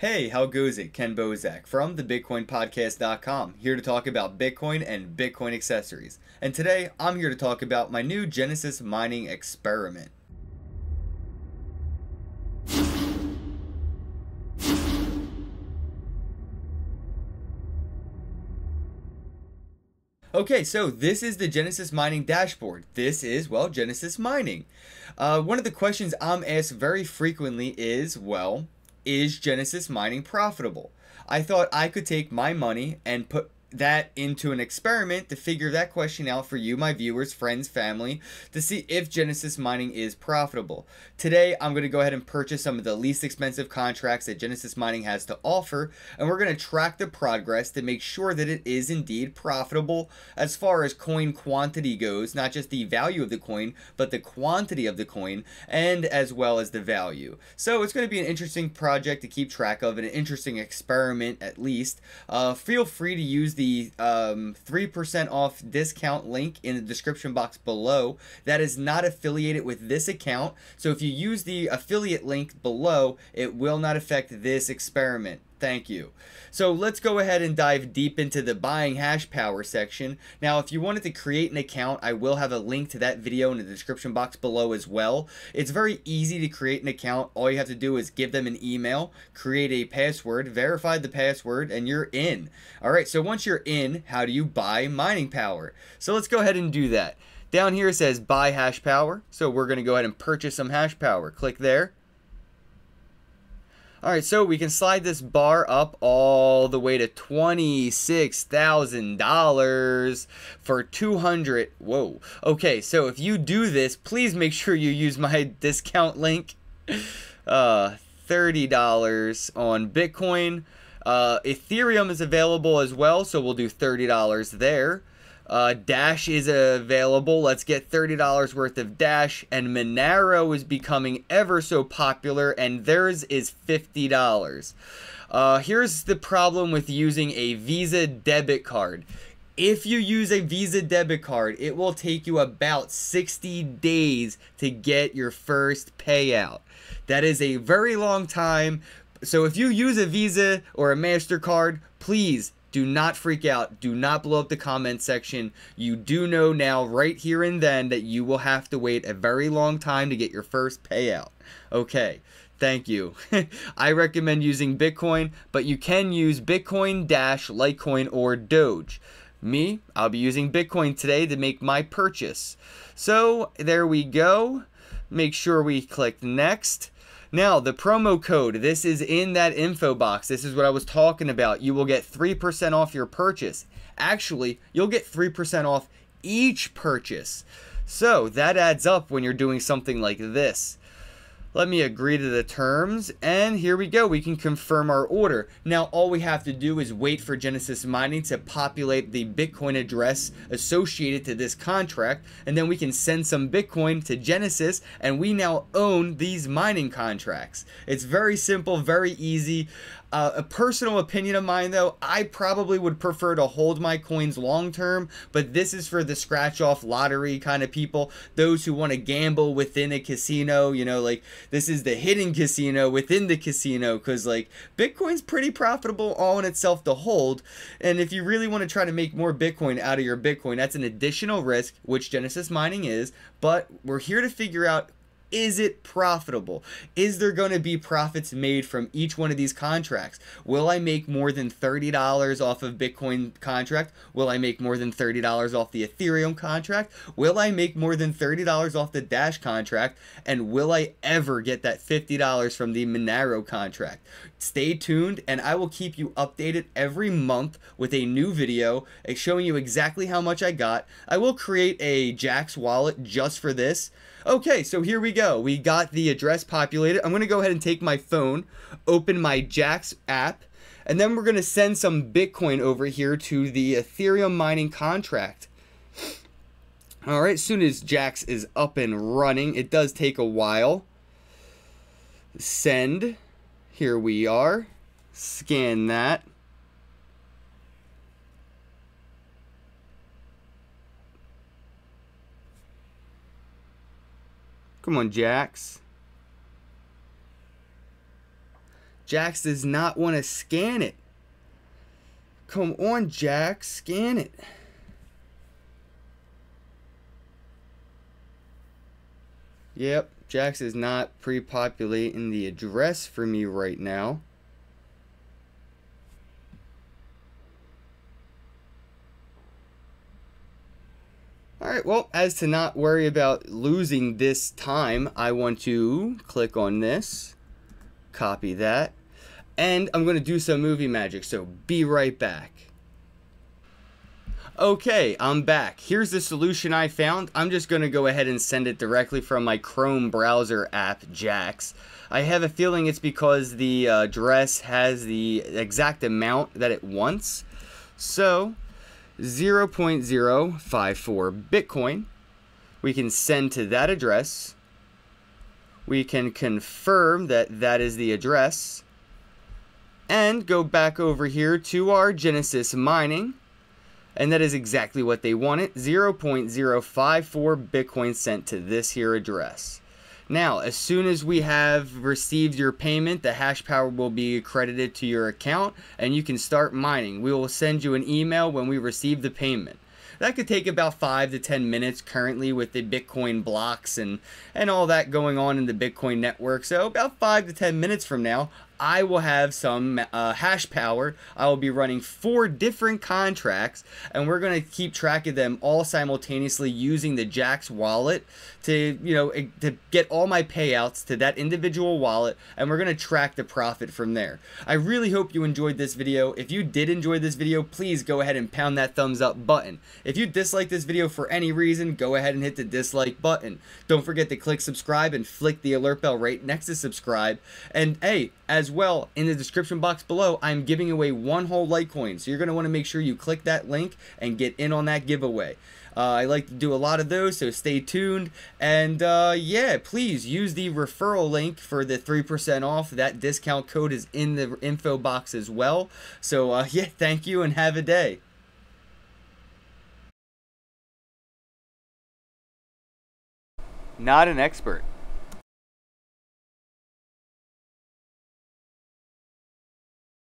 Hey, how goes it? Kenn Bosak from the BitcoinPodcast.com, here to talk about Bitcoin and Bitcoin accessories. And today, I'm here to talk about my new Genesis mining experiment. Okay, so this is the Genesis Mining dashboard. This is, well, Genesis Mining. Uh, one of the questions I'm asked very frequently is, well, is Genesis mining profitable? I thought I could take my money and put that into an experiment to figure that question out for you, my viewers, friends, family, to see if Genesis mining is profitable. Today, I'm going to go ahead and purchase some of the least expensive contracts that Genesis mining has to offer, and we're going to track the progress to make sure that it is indeed profitable as far as coin quantity goes, not just the value of the coin, but the quantity of the coin, and as well as the value. So it's going to be an interesting project to keep track of, an interesting experiment at least. Uh, feel free to use the um, 3% off discount link in the description box below. That is not affiliated with this account. So if you use the affiliate link below, it will not affect this experiment. Thank you. So let's go ahead and dive deep into the buying hash power section. Now, if you wanted to create an account, I will have a link to that video in the description box below as well. It's very easy to create an account. All you have to do is give them an email, create a password, verify the password, and you're in. All right, so once you're in, how do you buy mining power? So let's go ahead and do that. Down here it says buy hash power. So we're going to go ahead and purchase some hash power. Click there. All right, so we can slide this bar up all the way to $26,000 for 200. Whoa. Okay, so if you do this, please make sure you use my discount link. Uh, $30 on Bitcoin. Uh, Ethereum is available as well, so we'll do $30 there. Uh, Dash is available. Let's get $30 worth of Dash. And Monero is becoming ever so popular, and theirs is $50. Uh, here's the problem with using a Visa debit card. If you use a Visa debit card, it will take you about 60 days to get your first payout. That is a very long time. So if you use a Visa or a MasterCard, please do not freak out. Do not blow up the comment section. You do know now, right here and then, that you will have to wait a very long time to get your first payout. Okay. Thank you. I recommend using Bitcoin, but you can use Bitcoin, Dash, Litecoin, or Doge. Me, I'll be using Bitcoin today to make my purchase. So there we go. Make sure we click next. Now, the promo code, this is in that info box. This is what I was talking about. You will get 3% off your purchase. Actually, you'll get 3% off each purchase. So that adds up when you're doing something like this. Let me agree to the terms, and here we go. We can confirm our order. Now, all we have to do is wait for Genesis Mining to populate the Bitcoin address associated to this contract, and then we can send some Bitcoin to Genesis, and we now own these mining contracts. It's very simple, very easy. Uh, a personal opinion of mine, though, I probably would prefer to hold my coins long term, but this is for the scratch off lottery kind of people, those who want to gamble within a casino. You know, like this is the hidden casino within the casino because, like, Bitcoin's pretty profitable all in itself to hold. And if you really want to try to make more Bitcoin out of your Bitcoin, that's an additional risk, which Genesis Mining is. But we're here to figure out is it profitable? Is there going to be profits made from each one of these contracts? Will I make more than $30 off of Bitcoin contract? Will I make more than $30 off the Ethereum contract? Will I make more than $30 off the Dash contract? And will I ever get that $50 from the Monero contract? Stay tuned and I will keep you updated every month with a new video uh, showing you exactly how much I got. I will create a Jaxx wallet just for this. Okay, so here we go. We got the address populated. I'm going to go ahead and take my phone, open my Jaxx app, and then we're going to send some Bitcoin over here to the Ethereum mining contract. All right, as soon as Jaxx is up and running, it does take a while. Send. Here we are. Scan that. Come on, Jaxx. Jaxx does not want to scan it. Come on, Jaxx, scan it. Yep, Jaxx is not pre-populating the address for me right now. Alright, well, as to not worry about losing this time, I want to click on this, copy that, and I'm going to do some movie magic, so be right back. Okay, I'm back. Here's the solution I found. I'm just going to go ahead and send it directly from my Chrome browser app, Jaxx. I have a feeling it's because the uh, address has the exact amount that it wants. So, 0.054 Bitcoin. We can send to that address. We can confirm that that is the address. And go back over here to our Genesis mining. And that is exactly what they wanted. 0.054 Bitcoin sent to this here address. Now, as soon as we have received your payment, the hash power will be credited to your account and you can start mining. We will send you an email when we receive the payment. That could take about 5 to 10 minutes currently with the Bitcoin blocks and, and all that going on in the Bitcoin network. So about 5 to 10 minutes from now, I will have some uh, hash power. I will be running four different contracts, and we're going to keep track of them all simultaneously using the Jaxx wallet to, you know, to get all my payouts to that individual wallet, and we're going to track the profit from there. I really hope you enjoyed this video. If you did enjoy this video, please go ahead and pound that thumbs up button. If you dislike this video for any reason, go ahead and hit the dislike button. Don't forget to click subscribe and flick the alert bell right next to subscribe. And hey, well, in the description box below, I'm giving away one whole Litecoin. So you're going to want to make sure you click that link and get in on that giveaway. Uh, I like to do a lot of those, so stay tuned. And uh, yeah, please use the referral link for the 3% off. That discount code is in the info box as well. So uh, yeah, thank you and have a day. Not an expert.